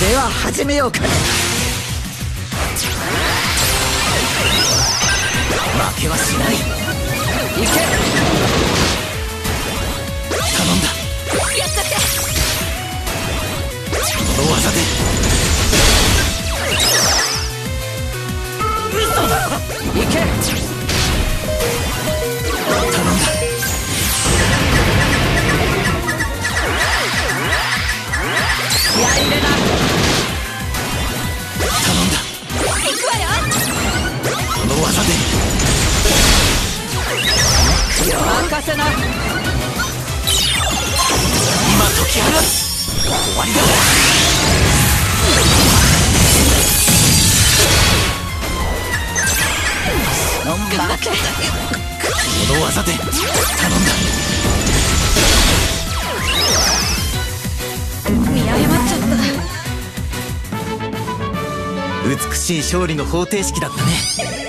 では始めようか負けはしない。行け。頼んだ。やっちゃって。この技で。嘘だ行けこの技で。任せな。今解き放つ。終わりだ。この技で。頼んだ。見誤っちゃっ美しい勝利の方程式だったね